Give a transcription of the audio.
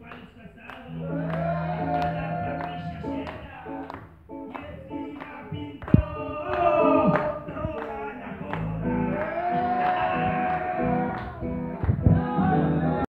final